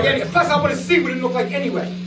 any. Plus, I want to see what it looked like anyway.